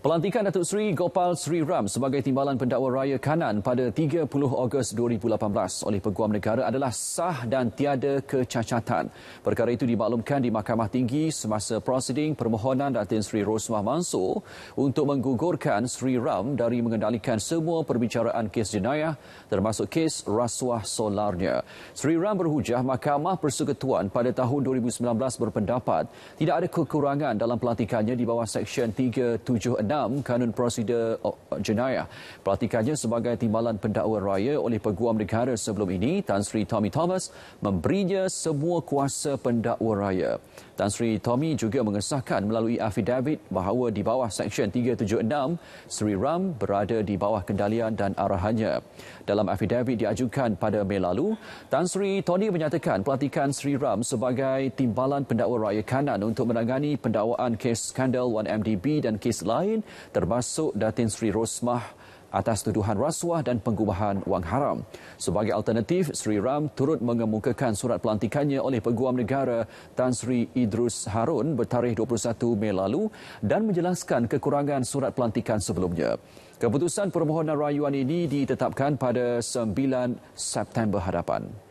Pelantikan Datuk Seri Gopal Sri Ram sebagai Timbalan Pendakwa Raya Kanan pada 30 Ogos 2018 oleh Peguam Negara adalah sah dan tiada kecacatan. Perkara itu dimaklumkan di Mahkamah Tinggi semasa prosiding permohonan Datin Sri Rosmah Mansur untuk menggugurkan Sri Ram dari mengendalikan semua perbicaraan kes jenayah termasuk kes rasuah solarnya. Sri Ram berhujah Mahkamah Persekutuan pada tahun 2019 berpendapat tidak ada kekurangan dalam pelantikannya di bawah Seksyen 376 Kanun Prosedur Jenayah. Pelantikannya sebagai timbalan pendakwa raya oleh Peguam Negara sebelum ini, Tan Sri Tommy Thomas memberinya semua kuasa pendakwa raya. Tan Sri Tommy juga mengesahkan melalui afidavit bahawa di bawah Seksyen 376, Sri Ram berada di bawah kendalian dan arahannya. Dalam afidavit diajukan pada Mei lalu, Tan Sri Tony menyatakan pelantikan Sri Ram sebagai timbalan pendakwa raya kanan untuk menangani pendakwaan kes skandal 1MDB dan kes lain termasuk Datin Sri Rosmah atas tuduhan rasuah dan pengubahan wang haram. Sebagai alternatif, Sri Ram turut mengemukakan surat pelantikannya oleh Peguam Negara Tan Sri Idrus Harun bertarikh 21 Mei lalu dan menjelaskan kekurangan surat pelantikan sebelumnya. Keputusan permohonan rayuan ini ditetapkan pada 9 September hadapan.